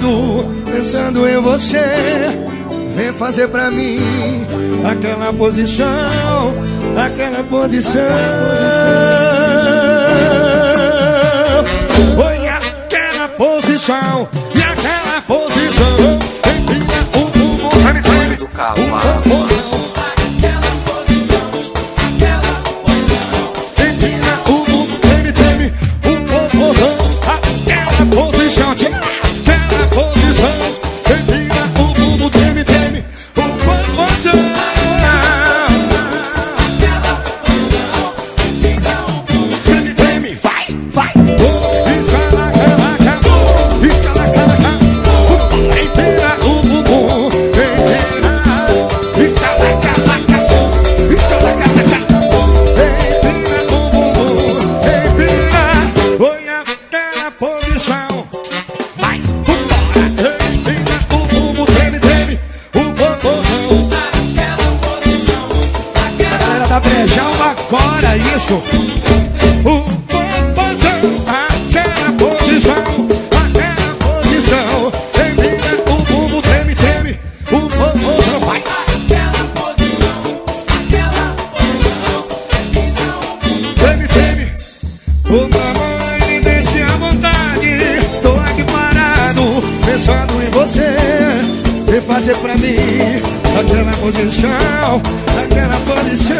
parado, pensando em você. Vem fazer pra mim aquela posição, aquela posição. Oi, aquela posição, Da Brejão agora, isso. O fazer pra mim aquela posição, aquela posição.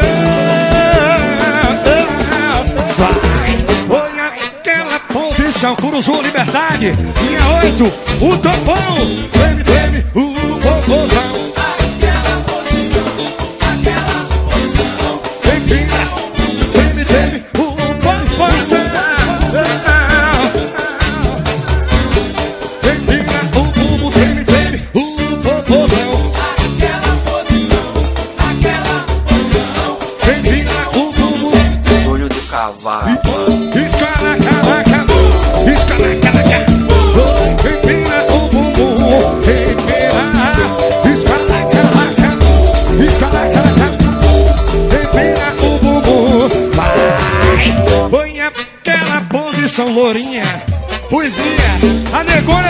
Vai, olha aquela posição. Cruzou liberdade. Linha 8, o topão. Treme, treme, o cavalo. escala, cala, cala, escala, cala, cala. Empina, o bumbo, empina, escala, cala, cala, escala, cala, cala. Empina o bumbum, vai. Põe aquela posição lourinha. Poesia, a negona do